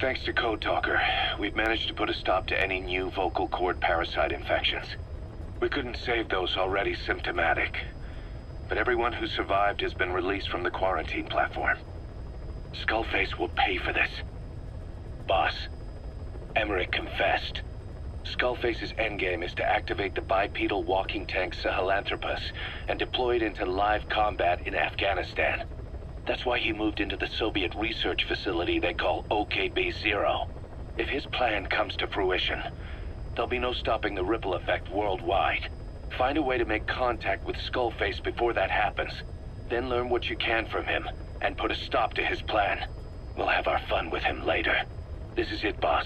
Thanks to Code Talker, we've managed to put a stop to any new vocal cord parasite infections. We couldn't save those already symptomatic. But everyone who survived has been released from the quarantine platform. Skullface will pay for this. Boss, Emmerich confessed. Skullface's endgame is to activate the bipedal walking tank Sahelanthropus and deploy it into live combat in Afghanistan. That's why he moved into the Soviet research facility they call OKB-0. If his plan comes to fruition, there'll be no stopping the ripple effect worldwide. Find a way to make contact with Skullface before that happens. Then learn what you can from him, and put a stop to his plan. We'll have our fun with him later. This is it, boss.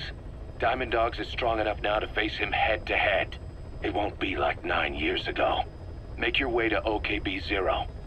Diamond Dogs is strong enough now to face him head to head. It won't be like nine years ago. Make your way to OKB-0.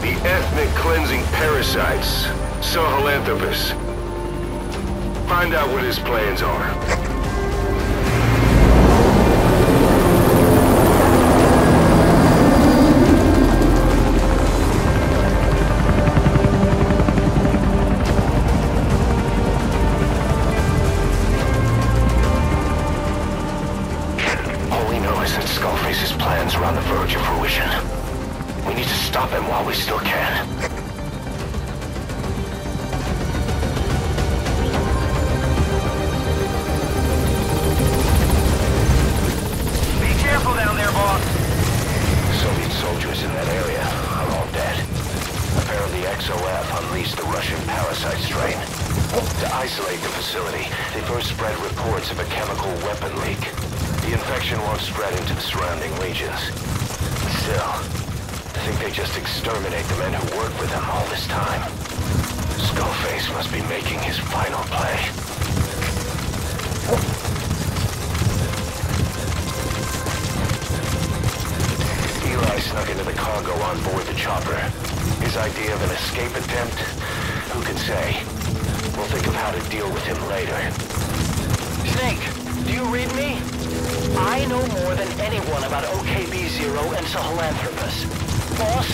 The ethnic cleansing parasites, Sahelanthropus. Find out what his plans are. Spread reports of a chemical weapon leak. The infection won't spread into the surrounding regions. Still, I think they just exterminate the men who worked with them all this time. Skullface must be making his final play. Eli snuck into the cargo on board the chopper. His idea of an escape attempt? Who can say? We'll think of how to deal with him later. Snake, do you read me? I know more than anyone about OKB-0 and Sahelanthropus. Boss,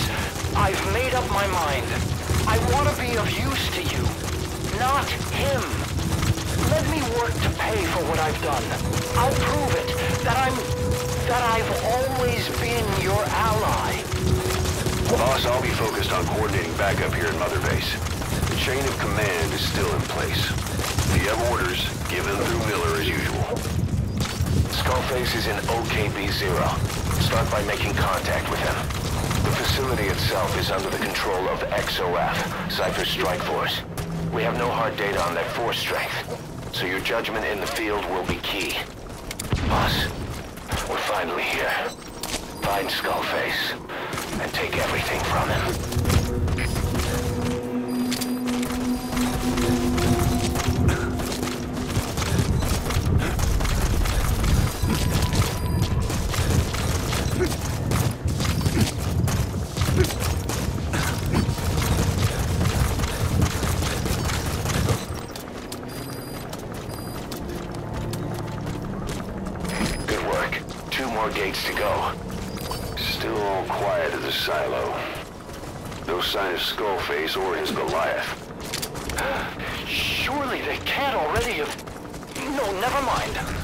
I've made up my mind. I want to be of use to you, not him. Let me work to pay for what I've done. I'll prove it, that I'm... that I've always been your ally. Boss, I'll be focused on coordinating backup here in Mother Base. The chain of command is still in place. You have orders, given through Miller as usual. Skullface is in OKB-0. Start by making contact with him. The facility itself is under the control of XOF, Cypher Strike Force. We have no hard data on their force strength, so your judgment in the field will be key. Boss, we're finally here. Find Skullface, and take everything from him. More gates to go. Still all quiet at the silo. No sign of Skullface or his Goliath. Surely they can't already have... No, never mind.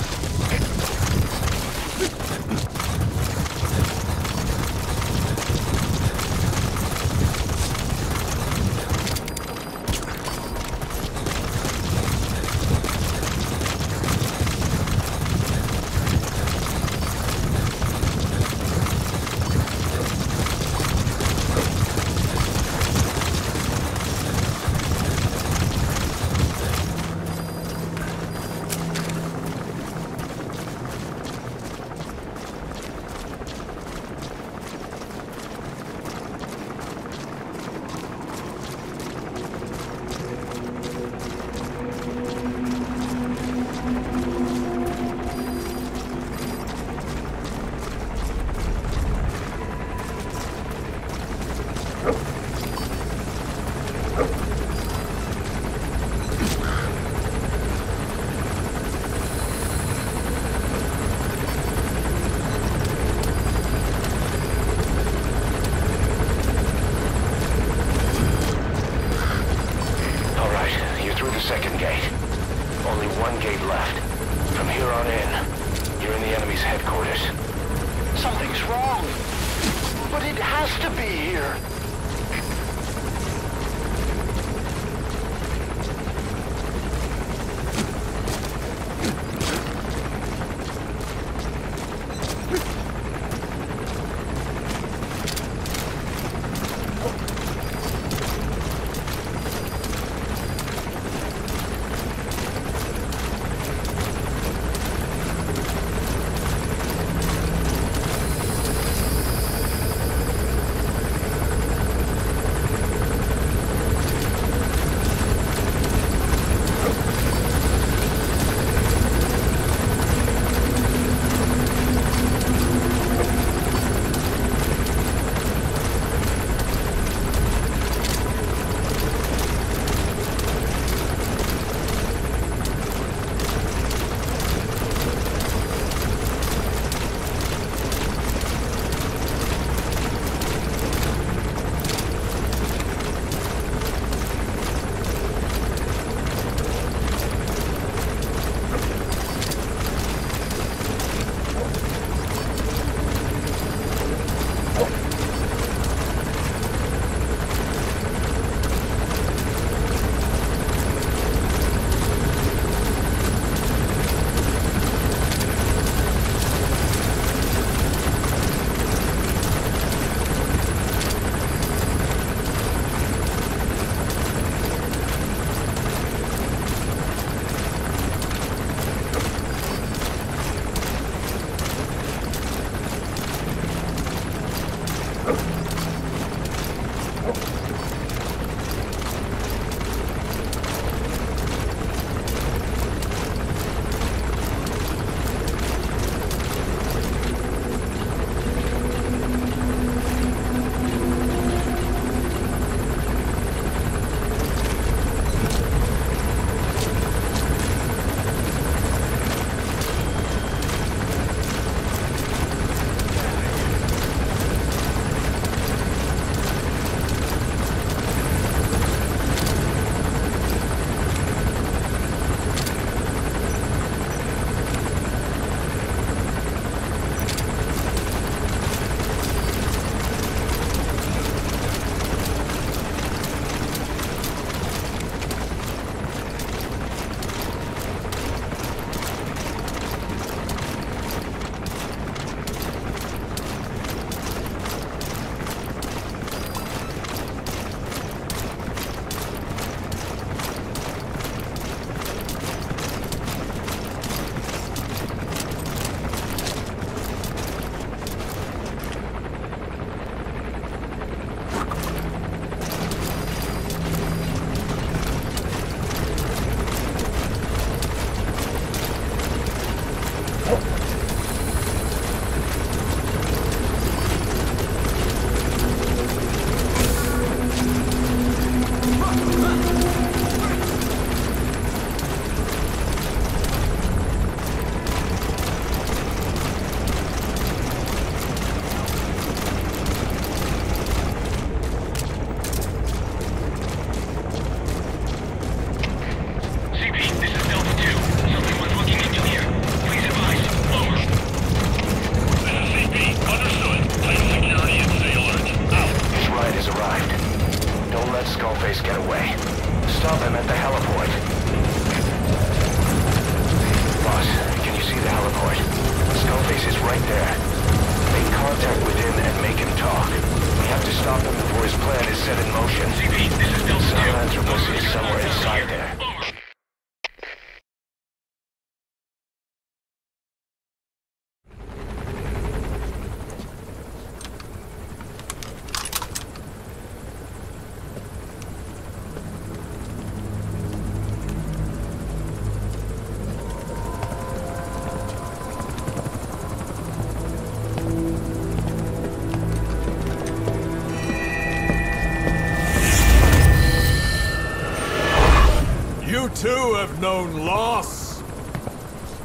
Known loss.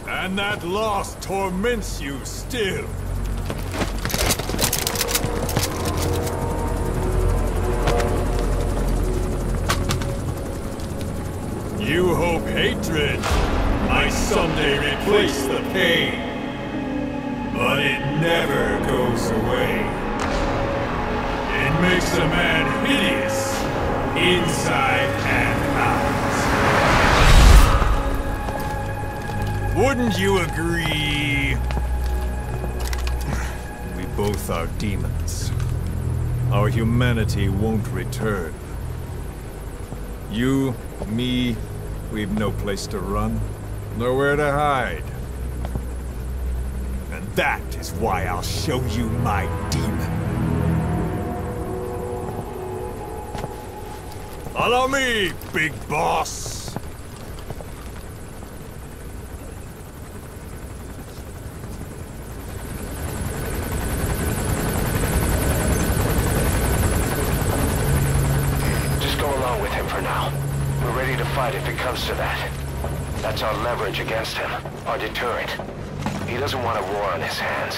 And that loss torments you still. You hope hatred might someday replace the pain. But it never goes away. It makes a man hideous, inside and Wouldn't you agree? We both are demons. Our humanity won't return. You, me, we've no place to run, nowhere to hide. And that is why I'll show you my demon. Follow me, big boss! Just go along with him for now. We're ready to fight if it comes to that. That's our leverage against him, our deterrent. He doesn't want a war on his hands.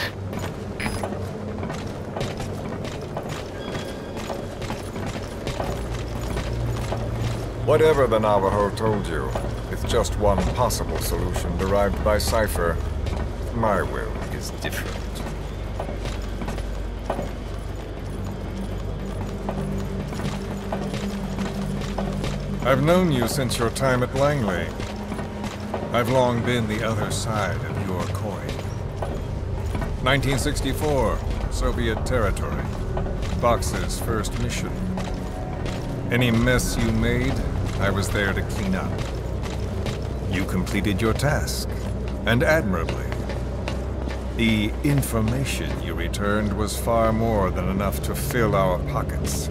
Whatever the Navajo told you, with just one possible solution derived by Cypher, my will is different. I've known you since your time at Langley. I've long been the other side of your coin. 1964, Soviet territory. Fox's first mission. Any mess you made, I was there to clean up. You completed your task, and admirably. The information you returned was far more than enough to fill our pockets.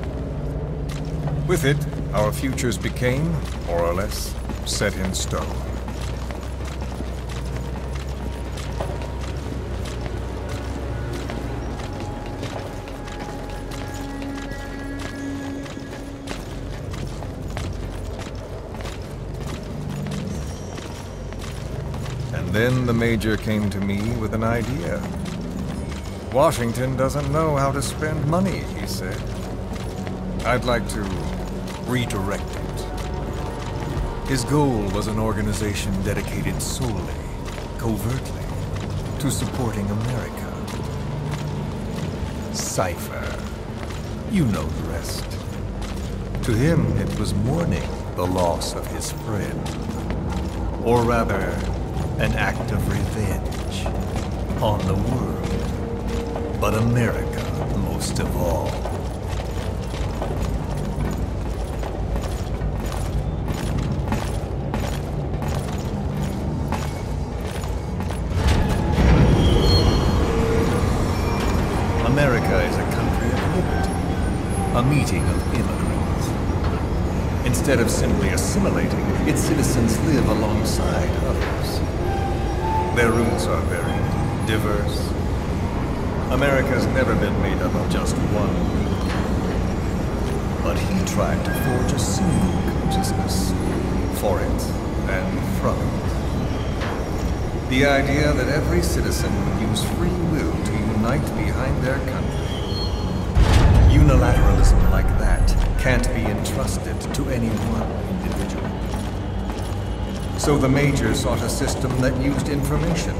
With it, our futures became, more or less, set in stone. Then the Major came to me with an idea. Washington doesn't know how to spend money, he said. I'd like to redirect it. His goal was an organization dedicated solely, covertly, to supporting America. Cypher. You know the rest. To him, it was mourning the loss of his friend. Or rather, an act of revenge on the world. But America most of all. America is a country of liberty, a meeting of immigrants. Instead of simply assimilating, its citizens live alongside others. Their roots are very diverse. America's never been made up of just one. But he tried to forge a single consciousness for it and from it. The idea that every citizen would use free will to unite behind their country. Unilateralism like that can't be entrusted to any one individual. So the Major sought a system that used information,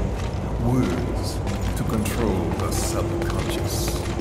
words, to control the subconscious.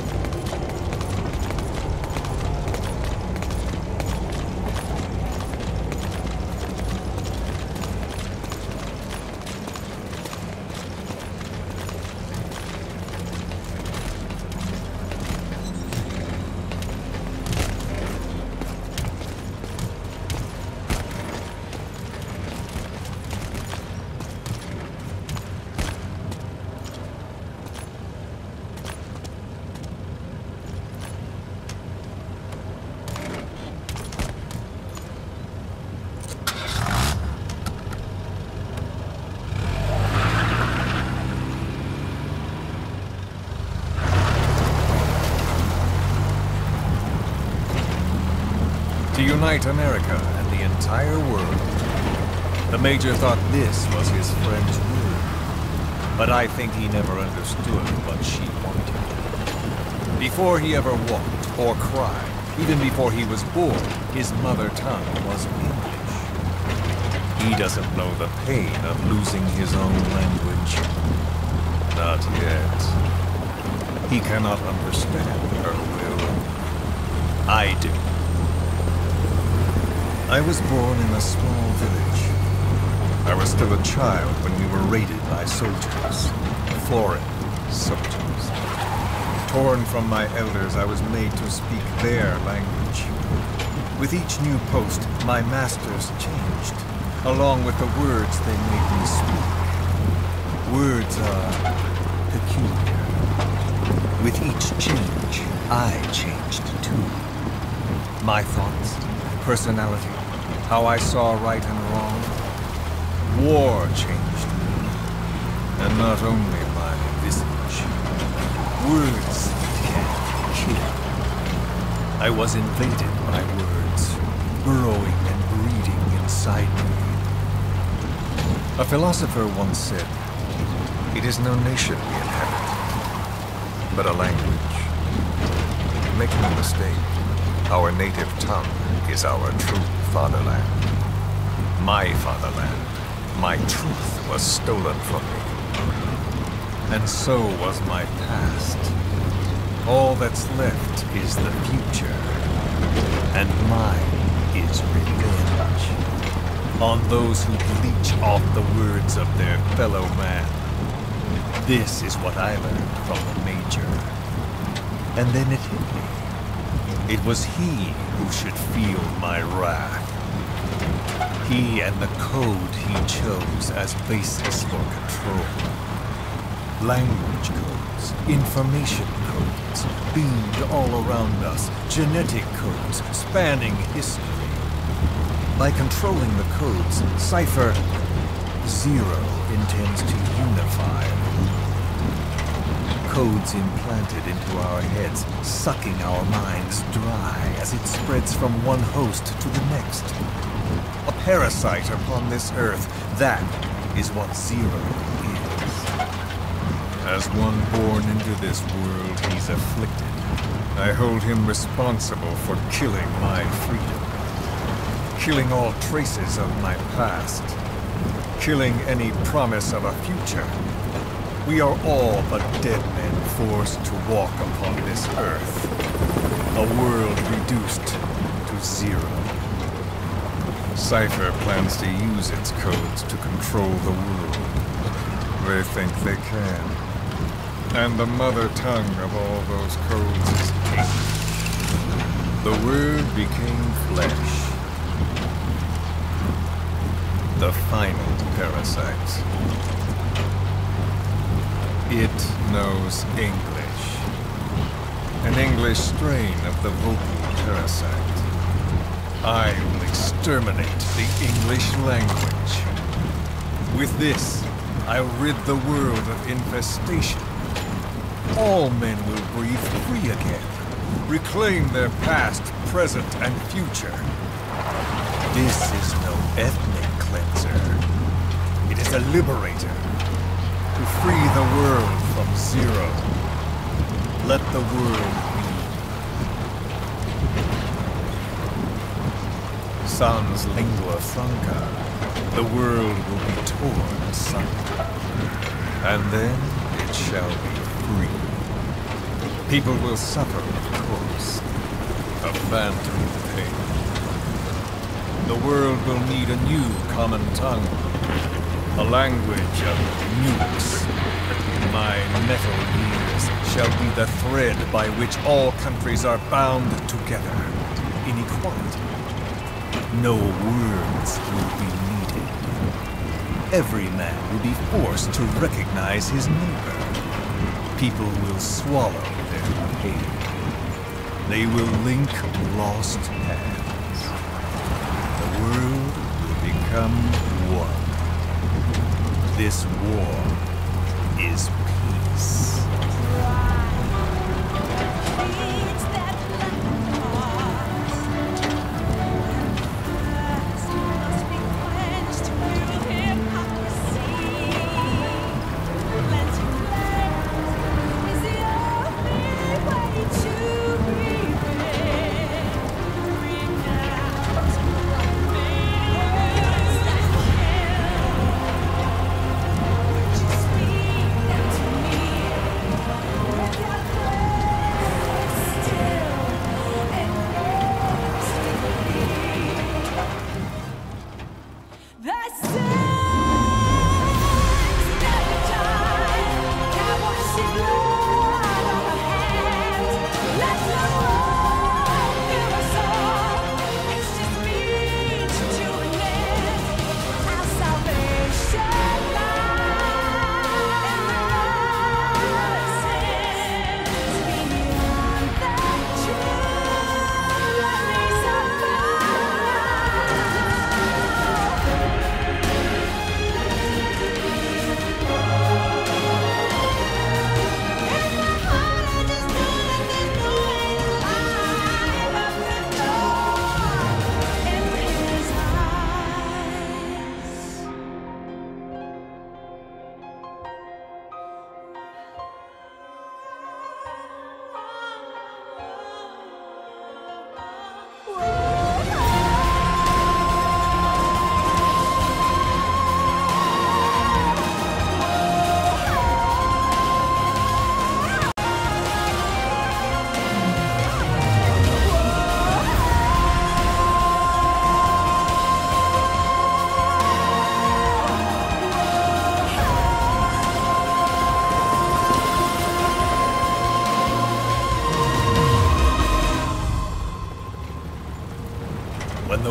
To unite America and the entire world. The Major thought this was his friend's word, but I think he never understood what she wanted. Before he ever walked or cried, even before he was born, his mother tongue was English. He doesn't know the pain of losing his own language. Not yet. He cannot understand her will. I do. I was born in a small village. I was still a child when we were raided by soldiers. Foreign soldiers. Torn from my elders, I was made to speak their language. With each new post, my masters changed, along with the words they made me speak. Words are peculiar. With each change, I changed too. My thoughts, personality, how I saw right and wrong. War changed me. And not only my visage. Words can kill. I was invaded by words, burrowing and breeding inside me. A philosopher once said, It is no nation we inhabit, but a language. Make no mistake, our native tongue is our true fatherland. My fatherland. My truth was stolen from me. And so was my past. All that's left is the future. And mine is revenge. On those who bleach off the words of their fellow man. This is what I learned from the Major. And then it hit me. It was he who should feel my wrath. He and the code he chose as basis for control. Language codes, information codes, beamed all around us, genetic codes spanning history. By controlling the codes, Cypher Zero intends to unify codes implanted into our heads, sucking our minds dry as it spreads from one host to the next. A parasite upon this earth, that is what Zero is. As one born into this world, he's afflicted. I hold him responsible for killing my freedom. Killing all traces of my past. Killing any promise of a future. We are all but dead men forced to walk upon this earth. A world reduced to zero. Cypher plans to use its codes to control the world. They think they can. And the mother tongue of all those codes is hate. The word became flesh. The final parasite. It knows English. An English strain of the vocal parasite. I will exterminate the English language. With this, I'll rid the world of infestation. All men will breathe free again, reclaim their past, present, and future. This is no ethnic cleanser. It is a liberator free the world from zero. Let the world be. Sans lingua franca, the world will be torn asunder. And then it shall be free. People will suffer, of course. A phantom pain. The world will need a new common tongue. A language of nukes. My Metal Gears shall be the thread by which all countries are bound together in equality. No words will be needed. Every man will be forced to recognize his neighbor. People will swallow their pain. They will link lost hands. The world will become one. This war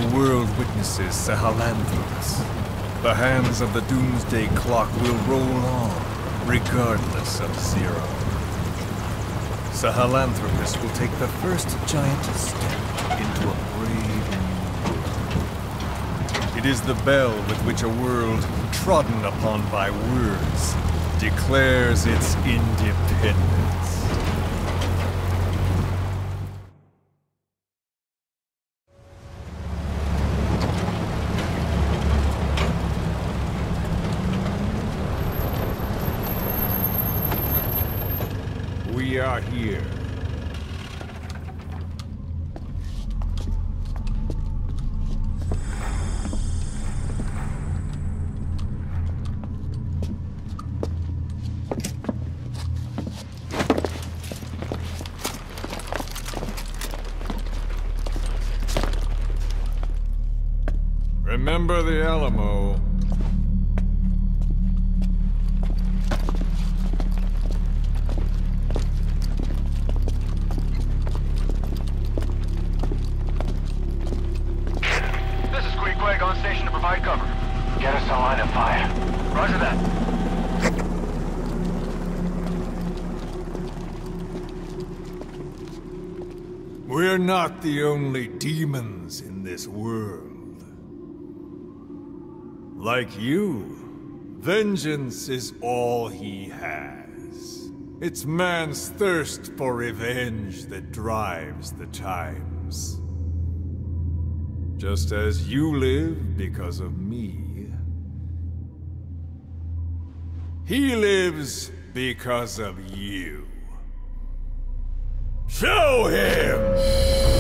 world witnesses Sahelanthropus, the hands of the Doomsday Clock will roll on, regardless of Zero. Sahelanthropus will take the first giant step into a brave new world. It is the bell with which a world trodden upon by words declares its independence. We are here. Remember the Alamo. The only demons in this world. Like you, vengeance is all he has. It's man's thirst for revenge that drives the times. Just as you live because of me, he lives because of you. Show him!